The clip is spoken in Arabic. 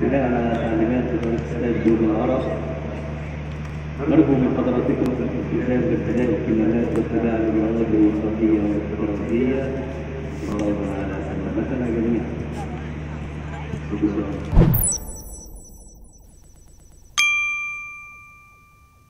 بناء على تعليمات وزاره السيد جمهور العرب. نرجو من حضراتكم الالتزام بابتداء الكلمات والتباع للمواعيد الوسطية والافتراضية الله تعالى سلامتنا جميعا.